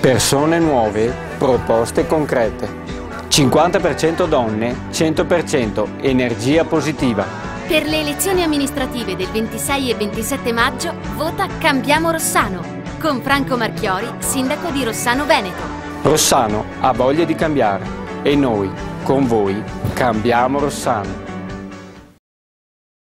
Persone nuove, proposte concrete. 50% donne, 100% energia positiva. Per le elezioni amministrative del 26 e 27 maggio vota Cambiamo Rossano con Franco Marchiori, sindaco di Rossano Veneto. Rossano ha voglia di cambiare e noi, con voi, cambiamo Rossano.